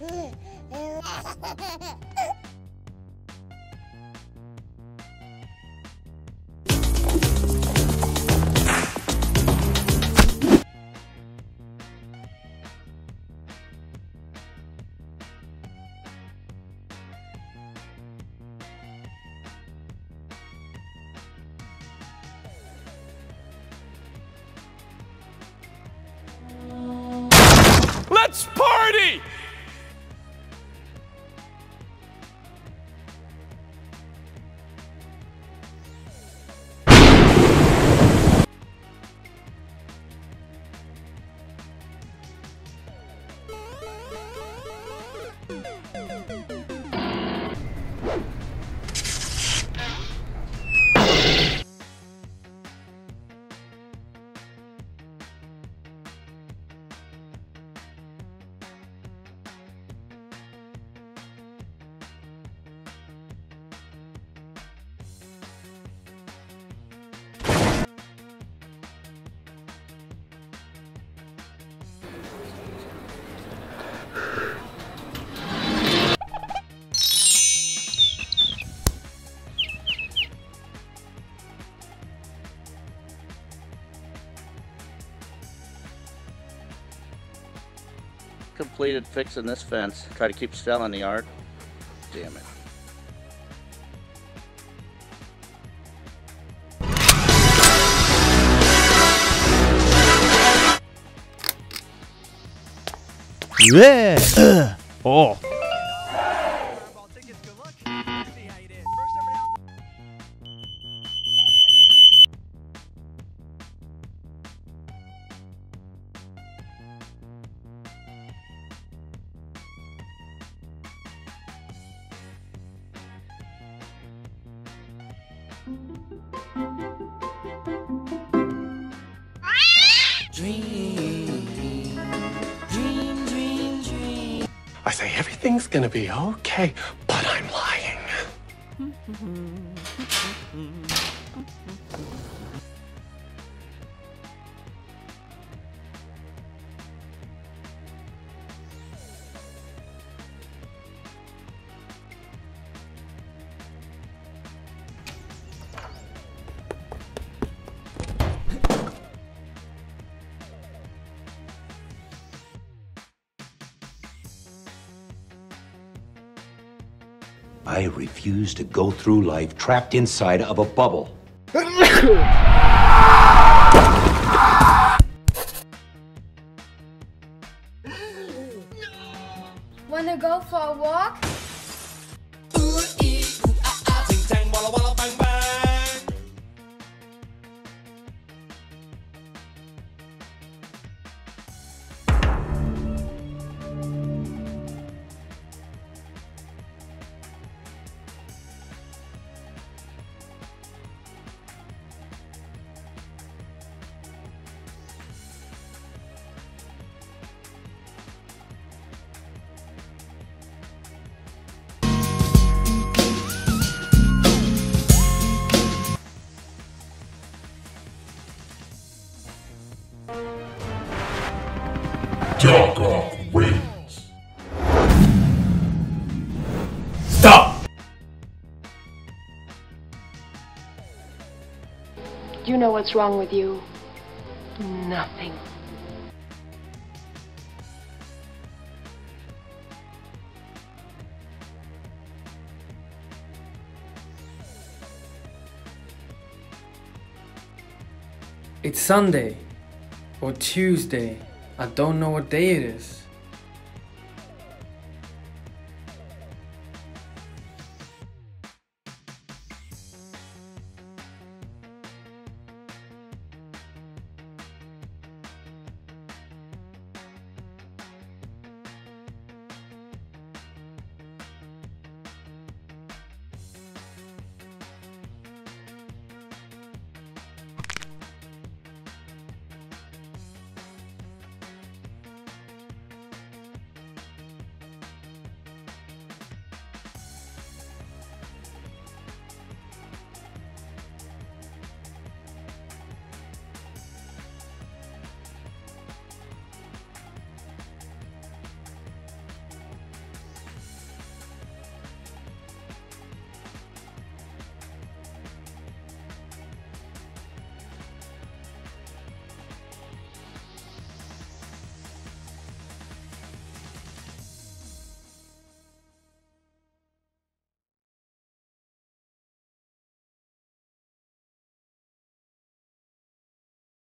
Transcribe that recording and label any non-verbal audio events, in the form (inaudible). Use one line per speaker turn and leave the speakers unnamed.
Let's (laughs) party!
Completed fixing this fence. Try to keep Stella in the yard. Damn it.
Yeah. Oh.
I say everything's gonna be okay, but I'm lying.
I refuse to go through life trapped inside of a bubble.
Wanna go for a walk?
Dark wins. Stop!
You know what's wrong with you? Nothing.
It's Sunday or Tuesday. I don't know what day it is.